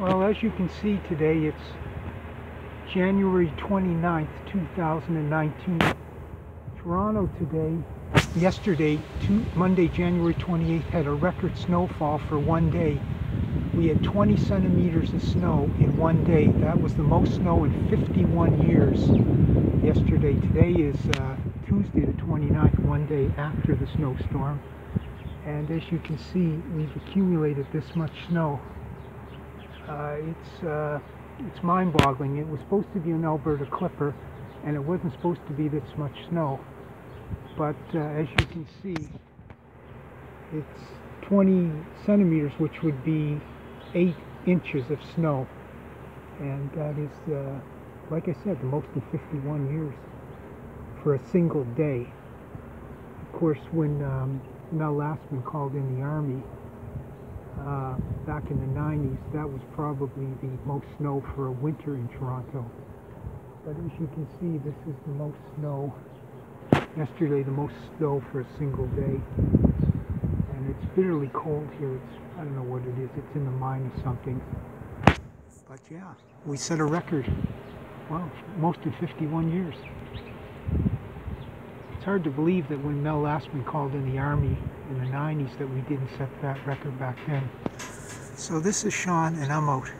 Well, as you can see today, it's January 29th, 2019. Toronto today, yesterday, two, Monday, January 28th, had a record snowfall for one day. We had 20 centimeters of snow in one day. That was the most snow in 51 years yesterday. Today is uh, Tuesday the 29th, one day after the snowstorm. And as you can see, we've accumulated this much snow. Uh, it's uh, it's mind-boggling. It was supposed to be an Alberta clipper, and it wasn't supposed to be this much snow. But uh, as you can see, it's 20 centimeters, which would be eight inches of snow, and that is, uh, like I said, the most in 51 years for a single day. Of course, when um, Mel Lastman called in the army uh, back in the 90s, that was probably the most snow for a winter in Toronto. But as you can see, this is the most snow, yesterday the most snow for a single day. And it's bitterly cold here. It's, I don't know what it is, it's in the minus something. But yeah, we set a record. Wow, most in 51 years. It's hard to believe that when Mel Lastman called in the Army in the 90s that we didn't set that record back then. So this is Shawn and I'm out.